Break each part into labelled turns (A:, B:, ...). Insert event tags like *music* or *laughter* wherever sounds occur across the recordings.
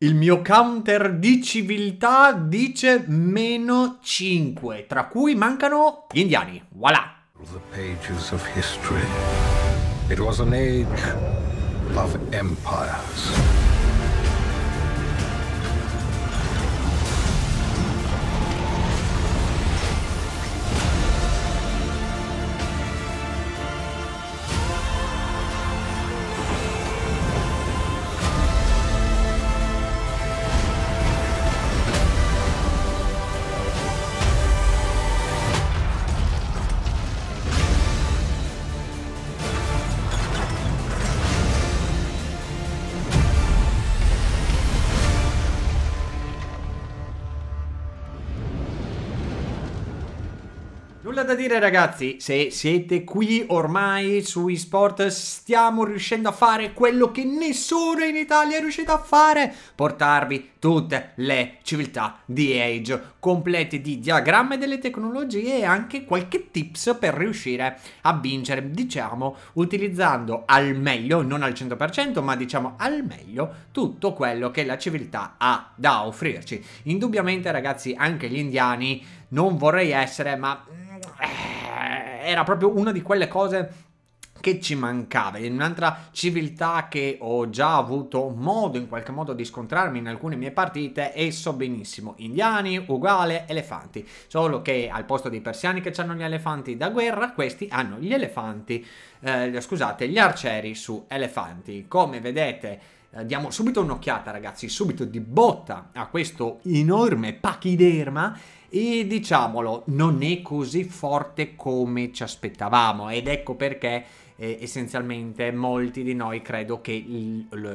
A: Il mio counter di civiltà dice meno 5, tra cui mancano gli indiani. Voilà! The pages of history. It was an age of empires. Nulla da dire ragazzi, se siete qui ormai su eSport stiamo riuscendo a fare quello che nessuno in Italia è riuscito a fare, portarvi tutte le civiltà di Age complete di diagrammi delle tecnologie e anche qualche tips per riuscire a vincere, diciamo, utilizzando al meglio, non al 100%, ma diciamo al meglio tutto quello che la civiltà ha da offrirci. Indubbiamente ragazzi anche gli indiani non vorrei essere, ma eh, era proprio una di quelle cose che ci mancava, in un'altra civiltà che ho già avuto modo in qualche modo di scontrarmi in alcune mie partite e so benissimo, indiani uguale elefanti, solo che al posto dei persiani che hanno gli elefanti da guerra, questi hanno gli elefanti, eh, scusate, gli arcieri su elefanti, come vedete eh, diamo subito un'occhiata ragazzi, subito di botta a questo enorme pachiderma e diciamolo non è così forte come ci aspettavamo ed ecco perché eh, essenzialmente molti di noi credo che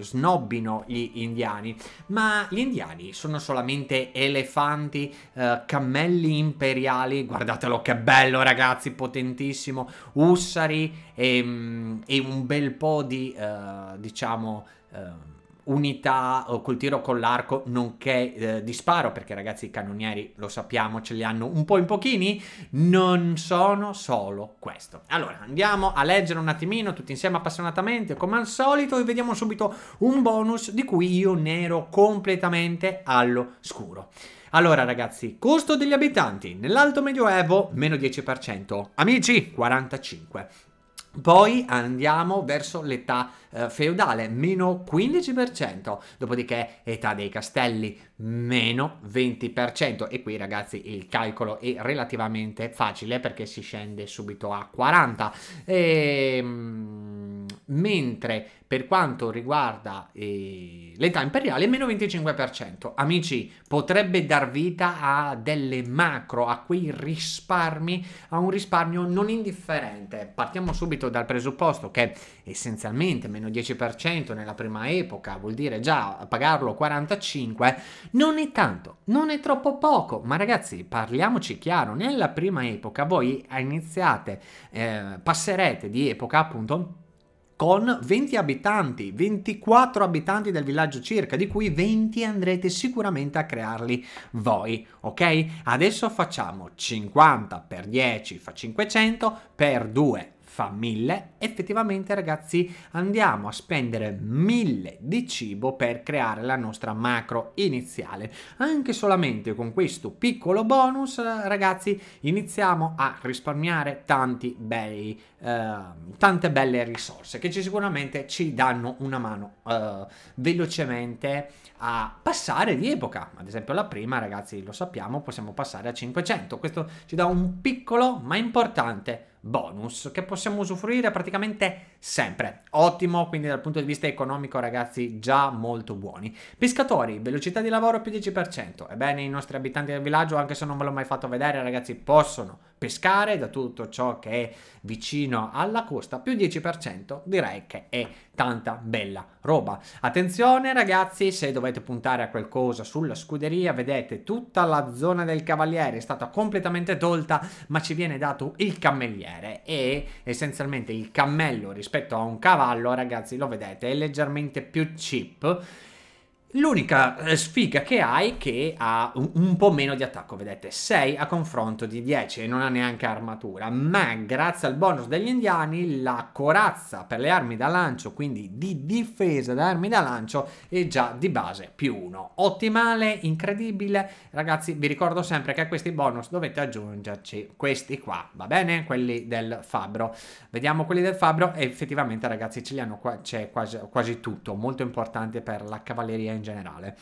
A: snobbino gli indiani. Ma gli indiani sono solamente elefanti eh, cammelli imperiali guardatelo che bello ragazzi potentissimo ussari e, mm, e un bel po' di eh, diciamo eh, unità o col tiro con l'arco nonché eh, di sparo perché ragazzi i cannonieri lo sappiamo ce li hanno un po' in pochini non sono solo questo. Allora andiamo a leggere un attimino tutti insieme appassionatamente come al solito e vediamo subito un bonus di cui io ne ero completamente allo scuro. Allora ragazzi, costo degli abitanti. Nell'alto medioevo meno 10%, amici 45, poi andiamo verso l'età eh, feudale, meno 15%, dopodiché età dei castelli, meno 20%. E qui ragazzi il calcolo è relativamente facile perché si scende subito a 40%. E, ehm, mentre per quanto riguarda eh, l'età imperiale, meno 25%. Amici, potrebbe dar vita a delle macro, a quei risparmi, a un risparmio non indifferente. Partiamo subito dal presupposto che essenzialmente meno 10% nella prima epoca vuol dire già pagarlo 45, non è tanto, non è troppo poco, ma ragazzi parliamoci chiaro, nella prima epoca voi iniziate, eh, passerete di epoca appunto con 20 abitanti, 24 abitanti del villaggio circa, di cui 20 andrete sicuramente a crearli voi, ok? Adesso facciamo 50 per 10 fa 500 per 2 fa 1000, effettivamente ragazzi andiamo a spendere 1000 di cibo per creare la nostra macro iniziale. Anche solamente con questo piccolo bonus ragazzi iniziamo a risparmiare tanti bei, eh, tante belle risorse che ci sicuramente ci danno una mano eh, velocemente a passare di epoca. Ad esempio la prima ragazzi lo sappiamo possiamo passare a 500. Questo ci dà un piccolo ma importante bonus che possiamo usufruire praticamente sempre. Ottimo, quindi dal punto di vista economico ragazzi già molto buoni. Pescatori, velocità di lavoro più 10%. Ebbene i nostri abitanti del villaggio, anche se non ve l'ho mai fatto vedere ragazzi, possono pescare da tutto ciò che è vicino alla costa, più 10% direi che è tanta bella roba. Attenzione ragazzi, se dovete puntare a qualcosa sulla scuderia, vedete tutta la zona del cavaliere è stata completamente tolta, ma ci viene dato il cammelliere e essenzialmente il cammello rispetto a un cavallo, ragazzi, lo vedete, è leggermente più cheap L'unica eh, sfiga che hai è che ha un, po' meno di attacco, vedete, 6 a confronto di 10 e non ha neanche armatura, ma grazie al bonus degli indiani la corazza per le armi da lancio, quindi di difesa da armi da lancio, è già di base più 1. Ottimale, incredibile, ragazzi vi ricordo sempre che a questi bonus dovete aggiungerci questi qua, va bene? Quelli del Fabbro. Vediamo quelli del Fabbro e effettivamente ragazzi ce li hanno c'è quasi, quasi tutto, molto importante per la cavalleria in generale.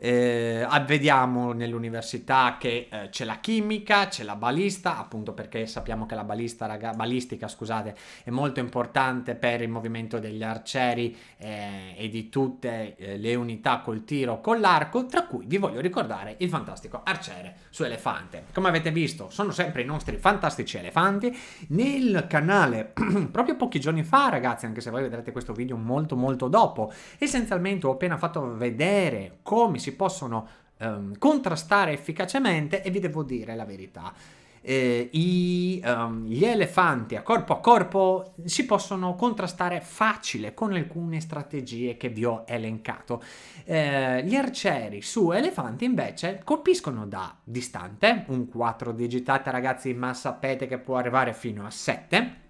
A: Eh, vediamo nell'università che eh, c'è la chimica, c'è la balista, appunto perché sappiamo che la balista, raga, balistica scusate, è molto importante per il movimento degli arcieri eh, e di tutte eh, le unità col tiro con l'arco, tra cui vi voglio ricordare il fantastico arciere su elefante. Come avete visto, sono sempre i nostri fantastici elefanti. Nel canale, *clears throat* proprio pochi giorni fa, ragazzi, anche se voi vedrete questo video molto molto dopo, essenzialmente ho appena fatto vedere come si si possono um, contrastare efficacemente e vi devo dire la verità. Eh, i, um, gli elefanti a corpo a corpo si possono contrastare facile con alcune strategie che vi ho elencato. Eh, gli arcieri su elefanti invece colpiscono da distante, un 4 digitate ragazzi, ma sapete che può arrivare fino a 7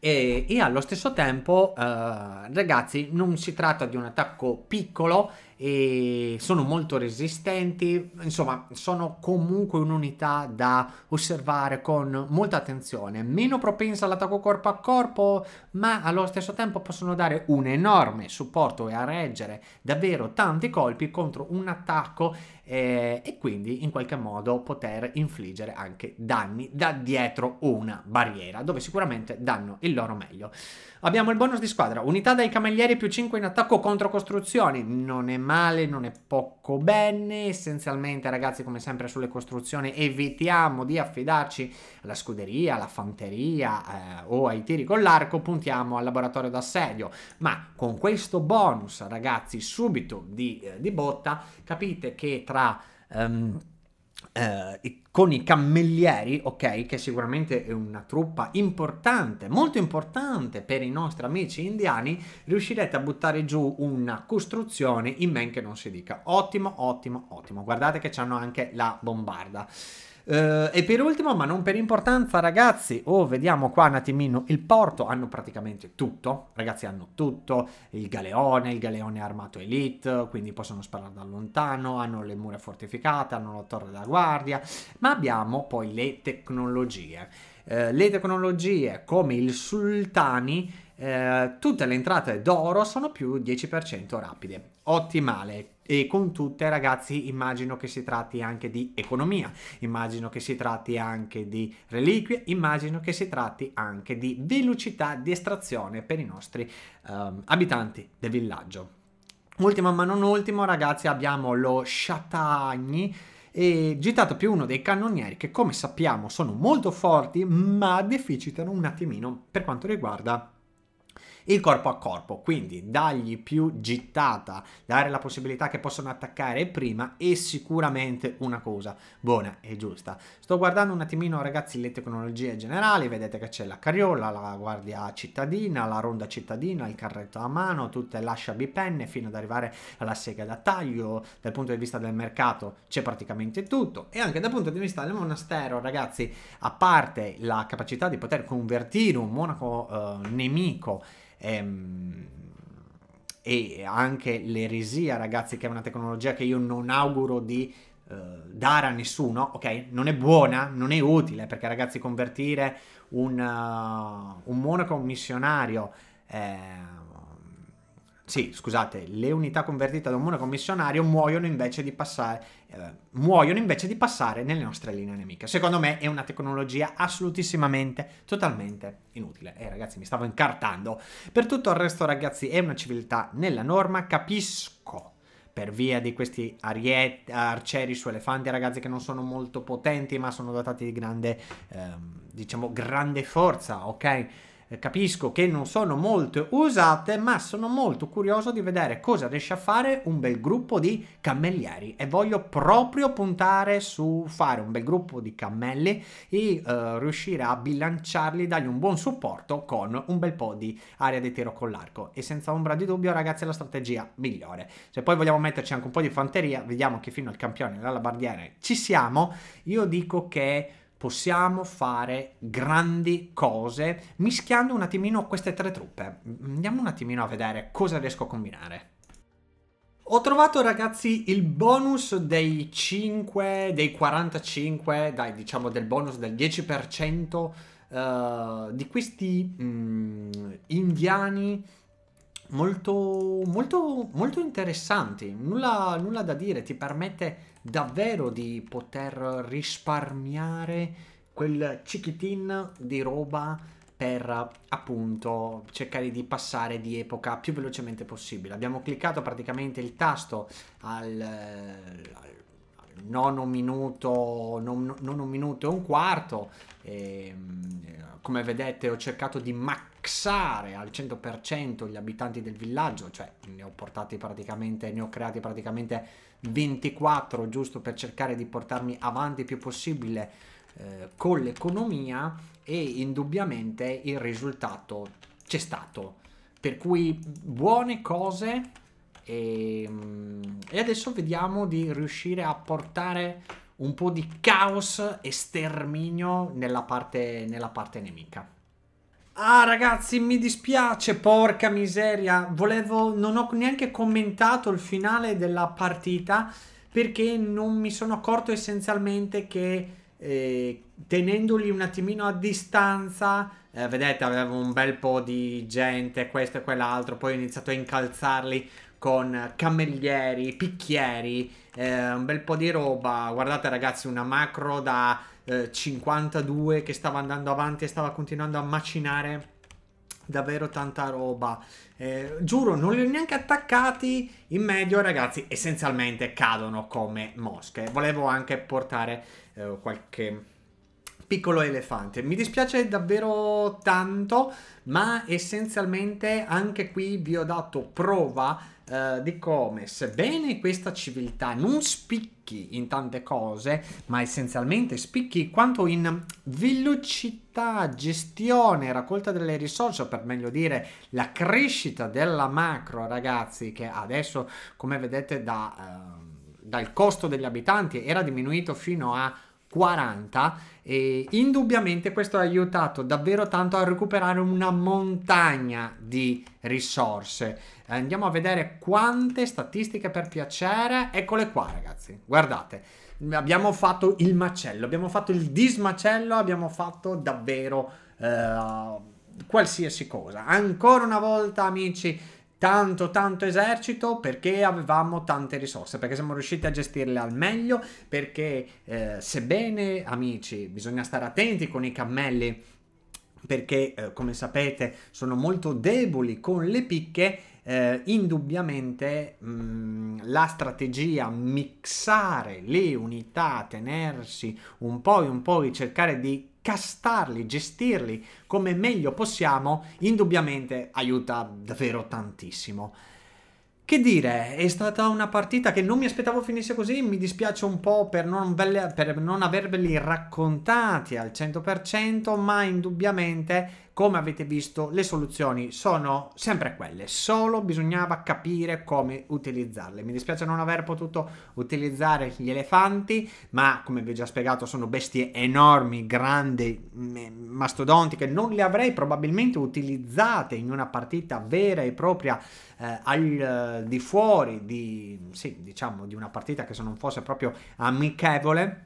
A: e, e allo stesso tempo, eh, ragazzi, non si tratta di un attacco piccolo e sono molto resistenti, insomma, sono comunque un'unità da osservare con molta attenzione, meno propensa all'attacco corpo a corpo, ma allo stesso tempo possono dare un enorme supporto e a reggere davvero tanti colpi contro un attacco eh, e quindi in qualche modo poter infliggere anche danni da dietro una barriera, dove sicuramente danno il loro meglio. Abbiamo il bonus di squadra, unità dai camerieri più 5 in attacco contro costruzioni, non è male, non è poco bene, essenzialmente ragazzi come sempre sulle costruzioni evitiamo di affidarci alla scuderia, alla fanteria eh, o ai tiri con l'arco, puntiamo al laboratorio d'assedio, ma con questo bonus ragazzi subito di, eh, di botta capite che tra... Um, eh, con i cammellieri, ok, che sicuramente è una truppa importante, molto importante per i nostri amici indiani, riuscirete a buttare giù una costruzione in men che non si dica. Ottimo, ottimo, ottimo. Guardate che hanno anche la bombarda. Uh, e per ultimo, ma non per importanza, ragazzi, oh, vediamo qua un attimino il porto, hanno praticamente tutto, ragazzi hanno tutto, il galeone, il galeone armato elite, quindi possono sparare da lontano, hanno le mura fortificate, hanno la torre da guardia, ma abbiamo poi le tecnologie. Uh, le tecnologie come il sultani, uh, tutte le entrate d'oro sono più 10% rapide, ottimale. E con tutte ragazzi immagino che si tratti anche di economia, immagino che si tratti anche di reliquie, immagino che si tratti anche di velocità di estrazione per i nostri um, abitanti del villaggio. Ultimo ma non ultimo ragazzi abbiamo lo Shatagni e gittato più uno dei cannonieri che come sappiamo sono molto forti ma deficitano un attimino per quanto riguarda il corpo a corpo, quindi dargli più gittata, dare la possibilità che possano attaccare prima è sicuramente una cosa buona e giusta. Sto guardando un attimino ragazzi le tecnologie generali, vedete che c'è la carriola, la guardia cittadina, la ronda cittadina, il carretto a mano, tutte lascia bipenne fino ad arrivare alla sega da taglio, dal punto di vista del mercato c'è praticamente tutto. E anche dal punto di vista del monastero ragazzi, a parte la capacità di poter convertire un monaco eh, nemico ehm, e anche l'eresia, ragazzi, che è una tecnologia che io non auguro di uh, dare a nessuno, ok? Non è buona, non è utile, perché ragazzi convertire un, uh, un monaco missionario... Eh, sì, scusate, le unità convertite da un monaco missionario muoiono invece di passare, eh, muoiono invece di passare nelle nostre linee nemiche. Secondo me è una tecnologia assolutissimamente, totalmente inutile. Eh, ragazzi, mi stavo incartando. Per tutto il resto, ragazzi, è una civiltà nella norma. Capisco per via di questi ariet, arcieri su elefanti, ragazzi, che non sono molto potenti, ma sono dotati di grande, ehm, diciamo, grande forza, ok? Eh, capisco che non sono molto usate, ma sono molto curioso di vedere cosa riesce a fare un bel gruppo di cammellieri. E voglio proprio puntare su fare un bel gruppo di cammelli e uh, riuscire a bilanciarli, dargli un buon supporto con un bel po' di area di tiro con l'arco. E senza ombra di dubbio ragazzi è la strategia migliore. Se poi vogliamo metterci anche un po' di fanteria, vediamo che fino al campione della barriere ci siamo, io dico che possiamo fare grandi cose mischiando un attimino queste tre truppe. Andiamo un attimino a vedere cosa riesco a combinare. Ho trovato ragazzi il bonus dei 5, dei 45, dai diciamo del bonus del 10% uh, eh, di questi mm, indiani molto, molto, molto interessanti. Nulla, nulla da dire, ti permette davvero di poter risparmiare quel cichitin di roba per appunto cercare di passare di epoca più velocemente possibile. Abbiamo cliccato praticamente il tasto al, al nono minuto, non, non, un minuto e un quarto. E, come vedete ho cercato di maxare al 100% gli abitanti del villaggio, cioè ne ho portati praticamente, ne ho creati praticamente 24 giusto per cercare di portarmi avanti il più possibile eh, con l'economia e indubbiamente il risultato c'è stato. Per cui buone cose e, mm, e adesso vediamo di riuscire a portare un po' di caos e sterminio nella parte, nella parte nemica. Ah ragazzi mi dispiace, porca miseria, volevo, non ho neanche commentato il finale della partita perché non mi sono accorto essenzialmente che eh, tenendoli un attimino a distanza, eh, vedete avevo un bel po' di gente, questo e quell'altro, poi ho iniziato a incalzarli con cammellieri, picchieri, eh, un bel po' di roba. Guardate ragazzi, una macro da eh, 52 che stava andando avanti e stava continuando a macinare davvero tanta roba. Eh, giuro, non li ho neanche attaccati in medio, ragazzi. Essenzialmente cadono come mosche. Volevo anche portare eh, qualche piccolo elefante. Mi dispiace davvero tanto, ma essenzialmente anche qui vi ho dato prova uh, di come, sebbene questa civiltà non spicchi in tante cose, ma essenzialmente spicchi quanto in velocità, gestione, raccolta delle risorse, o per meglio dire la crescita della macro, ragazzi, che adesso, come vedete, da, uh, dal costo degli abitanti era diminuito fino a 40 e indubbiamente questo ha aiutato davvero tanto a recuperare una montagna di risorse. Andiamo a vedere quante statistiche per piacere. Eccole qua ragazzi, guardate. Abbiamo fatto il macello, abbiamo fatto il dismacello, abbiamo fatto davvero eh, qualsiasi cosa. Ancora una volta amici tanto tanto esercito perché avevamo tante risorse perché siamo riusciti a gestirle al meglio perché eh, sebbene amici bisogna stare attenti con i cammelli perché eh, come sapete sono molto deboli con le picche eh, indubbiamente mh, mm, la strategia mixare le unità tenersi un po' e un po' e cercare di castarli, gestirli come meglio possiamo, indubbiamente aiuta davvero tantissimo. Che dire, è stata una partita che non mi aspettavo finisse così, mi dispiace un po' per non, belle, per non averveli raccontati al 100%, ma indubbiamente come avete visto le soluzioni sono sempre quelle, solo bisognava capire come utilizzarle. Mi dispiace non aver potuto utilizzare gli elefanti, ma come vi ho già spiegato sono bestie enormi, grandi, mastodontiche, non le avrei probabilmente utilizzate in una partita vera e propria eh, al di fuori di, sì, diciamo, di una partita che se non fosse proprio amichevole.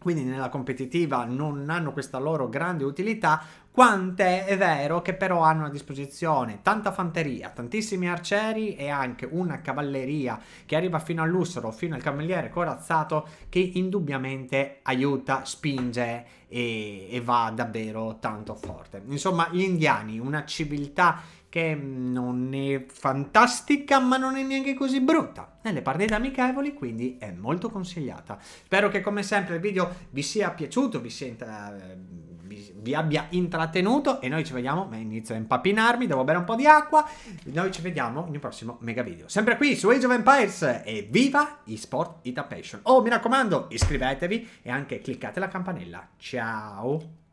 A: Quindi nella competitiva non hanno questa loro grande utilità, quant'è è vero che però hanno a disposizione tanta fanteria, tantissimi arcieri e anche una cavalleria che arriva fino all'ussero, fino al cammelliere corazzato che indubbiamente aiuta, spinge e, e va davvero tanto forte. Insomma, gli indiani, una civiltà che non è fantastica ma non è neanche così brutta nelle partite amichevoli quindi è molto consigliata spero che come sempre il video vi sia piaciuto vi, sienta, vi abbia intrattenuto e noi ci vediamo, inizio a impappinarmi, devo bere un po' di acqua, noi ci vediamo in un prossimo mega video. Sempre qui su Age of Empires e viva eSport Ita Passion. Oh, mi raccomando, iscrivetevi e anche cliccate la campanella. Ciao!